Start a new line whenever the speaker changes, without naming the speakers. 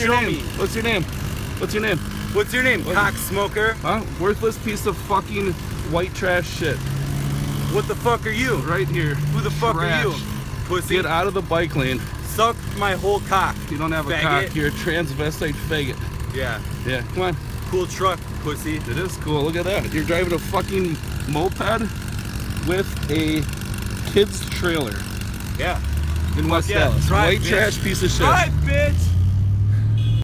your name? What's your name? What's your name?
What's your name?
What?
Cock smoker.
Huh? Worthless piece of fucking white trash shit.
What the fuck are you?
Right here.
Who the fuck
Trash.
are you? Pussy.
Get out of the bike lane.
Suck my whole cock.
You don't have a cock. You're a transvestite faggot.
Yeah.
Yeah, come on.
Cool truck, pussy.
It is cool. Look at that. You're driving a fucking moped with a kid's trailer
Yeah.
in West
yeah.
Allis.
Drive,
White
bitch.
trash piece of shit.
Drive, bitch.